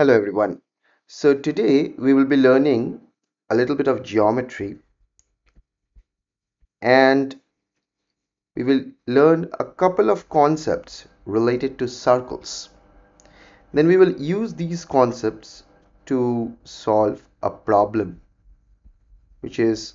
Hello everyone. So today we will be learning a little bit of geometry and we will learn a couple of concepts related to circles. Then we will use these concepts to solve a problem which is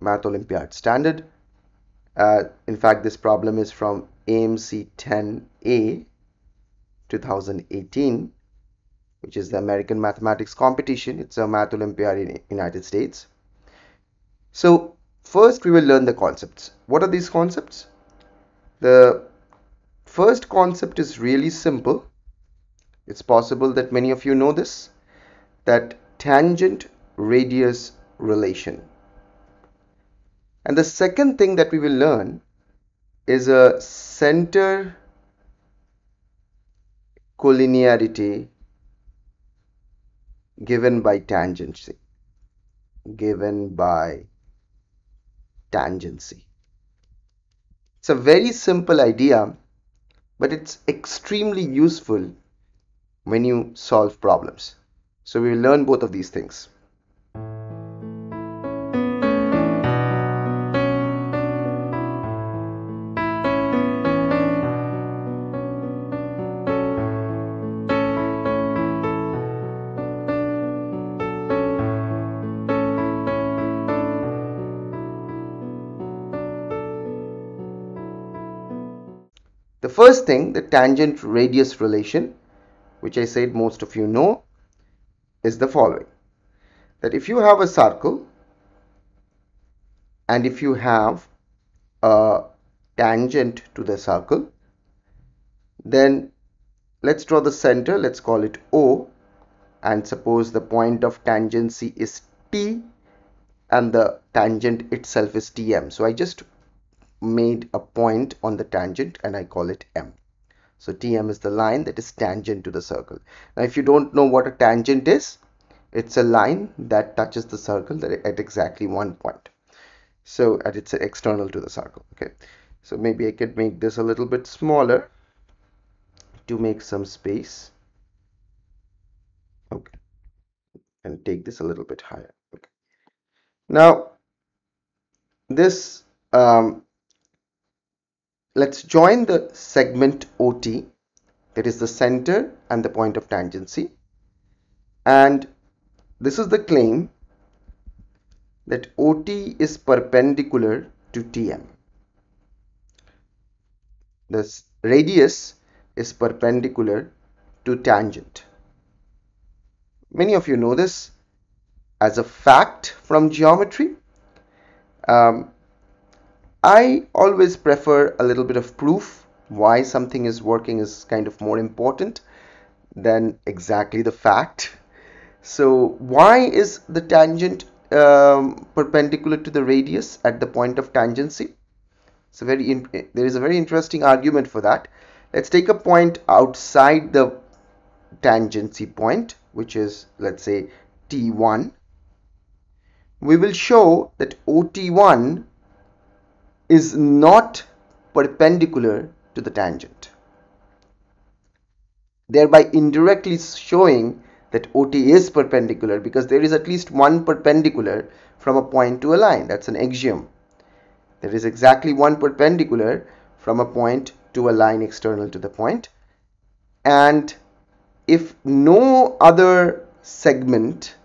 Math Olympiad standard. Uh, in fact, this problem is from AMC 10A 2018 which is the American Mathematics Competition. It's a Math Olympiad in United States. So first we will learn the concepts. What are these concepts? The first concept is really simple. It's possible that many of you know this, that tangent radius relation. And the second thing that we will learn is a center collinearity given by tangency. Given by tangency. It's a very simple idea but it's extremely useful when you solve problems. So we will learn both of these things The first thing, the tangent radius relation, which I said most of you know, is the following. That if you have a circle and if you have a tangent to the circle, then let's draw the center, let's call it O and suppose the point of tangency is T and the tangent itself is Tm. So I just made a point on the tangent and I call it M. So TM is the line that is tangent to the circle. Now if you don't know what a tangent is, it's a line that touches the circle at exactly one point. So at it's external to the circle. Okay. So maybe I could make this a little bit smaller to make some space. Okay. And take this a little bit higher. Okay. Now this um, let's join the segment OT that is the center and the point of tangency and this is the claim that OT is perpendicular to TM. This radius is perpendicular to tangent. Many of you know this as a fact from geometry. Um, I always prefer a little bit of proof why something is working is kind of more important than exactly the fact. So why is the tangent um, perpendicular to the radius at the point of tangency? So very there is a very interesting argument for that. Let's take a point outside the tangency point which is let's say T1. We will show that OT1 is not perpendicular to the tangent thereby indirectly showing that OT is perpendicular because there is at least one perpendicular from a point to a line. That's an axiom. There is exactly one perpendicular from a point to a line external to the point. And if no other segment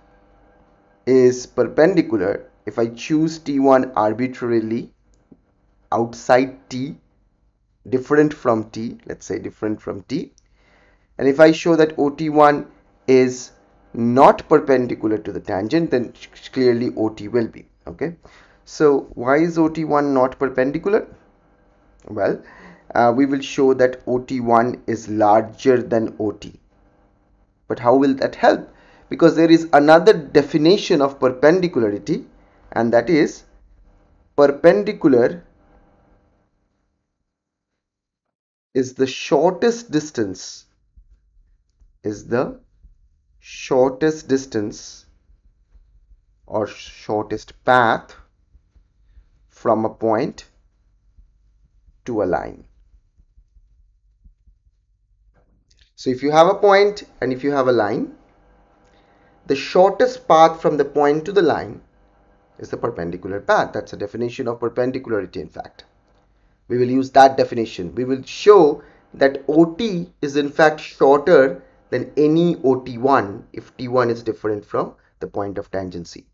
is perpendicular if I choose T1 arbitrarily outside T different from T let's say different from T and if I show that OT1 is not perpendicular to the tangent then clearly OT will be okay? So why is OT1 not perpendicular? Well uh, we will show that OT1 is larger than OT but how will that help? Because there is another definition of perpendicularity and that is perpendicular is the shortest distance is the shortest distance or shortest path from a point to a line. So if you have a point and if you have a line, the shortest path from the point to the line is the perpendicular path. That's a definition of perpendicularity in fact. We will use that definition. We will show that OT is in fact shorter than any OT1 if T1 is different from the point of tangency.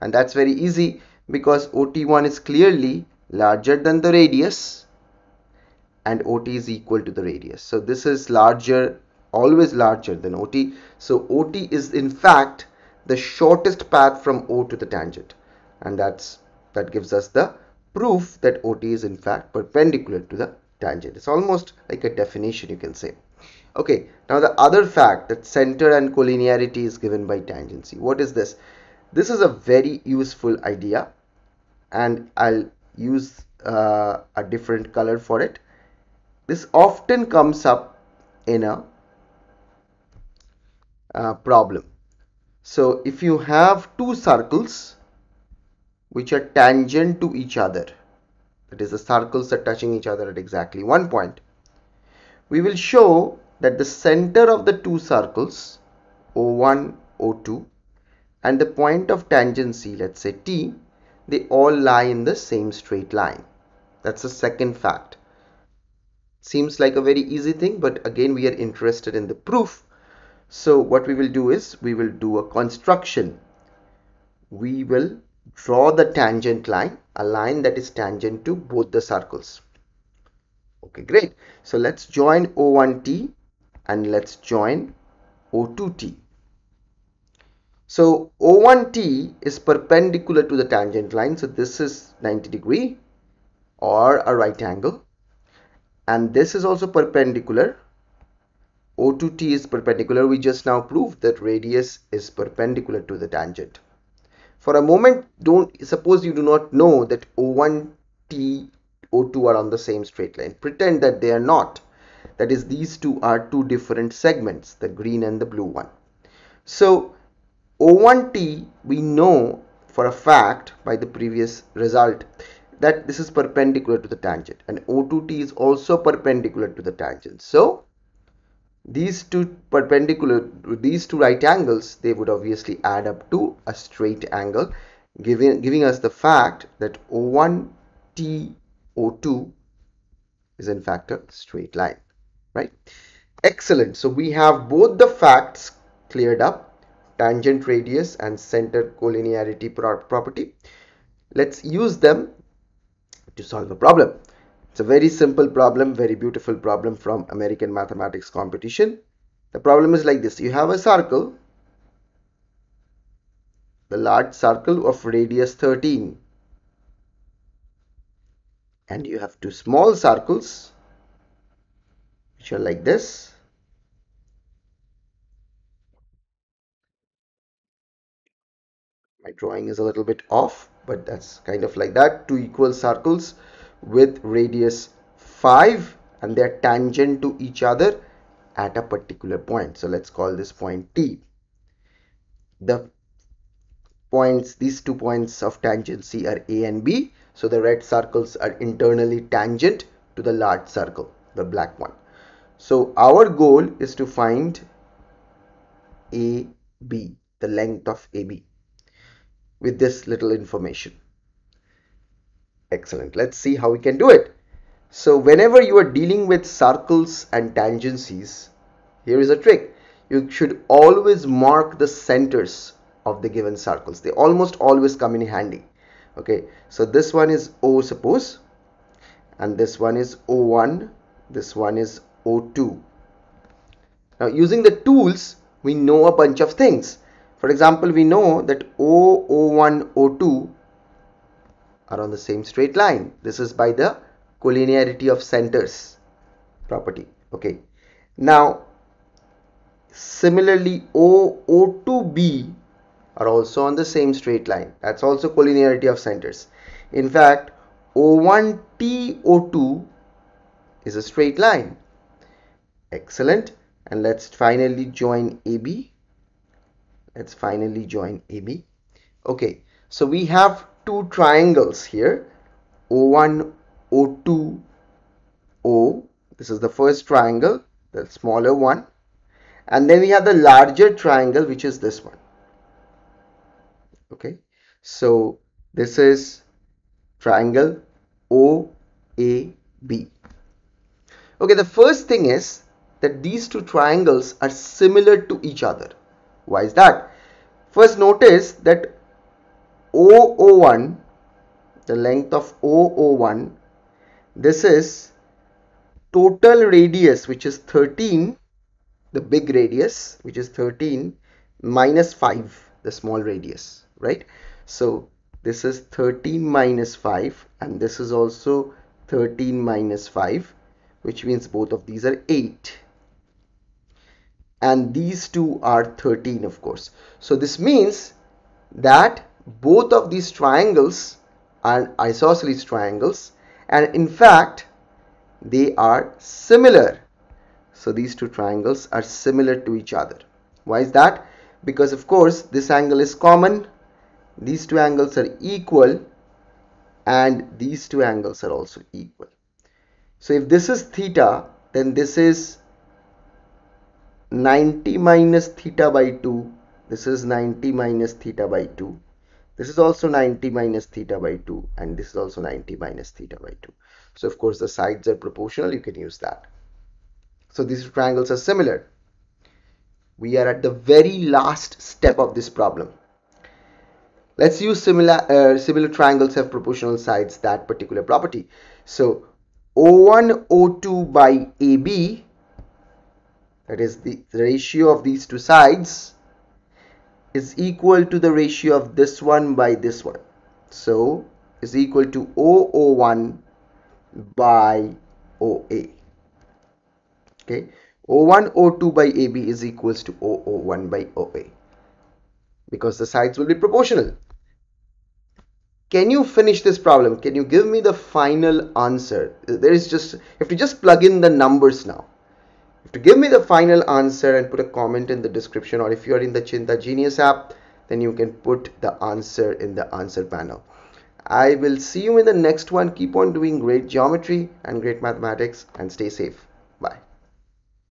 And that's very easy because OT1 is clearly larger than the radius and OT is equal to the radius. So this is larger, always larger than OT. So OT is in fact the shortest path from O to the tangent and that's that gives us the proof that OT is in fact perpendicular to the tangent. It's almost like a definition you can say. Okay, now the other fact that center and collinearity is given by tangency. What is this? This is a very useful idea and I'll use uh, a different color for it. This often comes up in a uh, problem. So if you have two circles which are tangent to each other, that is the circles are touching each other at exactly one point, we will show that the center of the two circles O1, O2 and the point of tangency, let's say T, they all lie in the same straight line. That's the second fact. Seems like a very easy thing, but again, we are interested in the proof. So what we will do is we will do a construction. We will draw the tangent line, a line that is tangent to both the circles. Okay, great. So let's join O1T and let's join O2T. So O1T is perpendicular to the tangent line. So this is 90 degree or a right angle. And this is also perpendicular. O2T is perpendicular. We just now proved that radius is perpendicular to the tangent. For a moment, don't suppose you do not know that O1T, O2 are on the same straight line. Pretend that they are not. That is, these two are two different segments, the green and the blue one. So O1t we know for a fact by the previous result that this is perpendicular to the tangent and O2t is also perpendicular to the tangent. So these two perpendicular these two right angles they would obviously add up to a straight angle giving giving us the fact that O1t O2 is in fact a straight line right excellent so we have both the facts cleared up tangent radius and center collinearity property. Let's use them to solve a problem. It's a very simple problem, very beautiful problem from American Mathematics Competition. The problem is like this. You have a circle, the large circle of radius 13 and you have two small circles which are like this my drawing is a little bit off but that's kind of like that two equal circles with radius 5 and they're tangent to each other at a particular point. So let's call this point T. The points these two points of tangency are A and B. So the red circles are internally tangent to the large circle the black one. So our goal is to find AB the length of AB with this little information. Excellent. Let's see how we can do it. So whenever you are dealing with circles and tangencies, here is a trick. You should always mark the centers of the given circles. They almost always come in handy. Okay, so this one is O suppose and this one is O1, this one is O2. Now using the tools, we know a bunch of things. For example, we know that O, O1, O2 are on the same straight line. This is by the collinearity of centers property. Okay. Now, similarly, O, O2B are also on the same straight line. That's also collinearity of centers. In fact, O1T, O2 is a straight line. Excellent. And let's finally join AB let's finally join AB okay so we have two triangles here. O1 O2 O this is the first triangle the smaller one. And then we have the larger triangle which is this one. Okay. So this is triangle OAB okay the first thing is that these two triangles are similar to each other. Why is that? First notice that OO1 the length of OO1 this is total radius which is 13 the big radius which is 13 minus 5 the small radius right? So this is 13 minus 5 and this is also 13 minus 5 which means both of these are 8 and these two are 13 of course. So this means that both of these triangles are isosceles triangles and in fact they are similar. So these two triangles are similar to each other. Why is that? Because of course this angle is common these two angles are equal and these two angles are also equal. So if this is theta then this is 90 minus theta by 2 this is 90 minus theta by 2 this is also 90 minus theta by 2 and this is also 90 minus theta by 2 so of course the sides are proportional. You can use that. So these triangles are similar. We are at the very last step of this problem. Let's use similar uh, similar triangles have proportional sides that particular property. So o1 o2 by ab that is the, the ratio of these two sides is equal to the ratio of this one by this one. So is equal to OO1 by OA okay? O1 O2 by AB is equals to OO1 by OA because the sides will be proportional. Can you finish this problem? Can you give me the final answer? There is just if you have to just plug in the numbers now to give me the final answer and put a comment in the description or if you are in the Cheenta Genius app then you can put the answer in the answer panel. I will see you in the next one. Keep on doing great geometry and great mathematics and stay safe.